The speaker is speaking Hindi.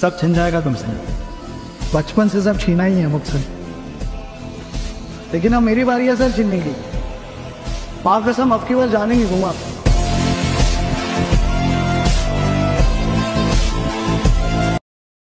सब छिन जाएगा तुमसे। बचपन से सब छीना ही है मुझसे। लेकिन अब मेरी बारी है, सर, छीनने की। पाक कसम, अब की बार जाने की घूमा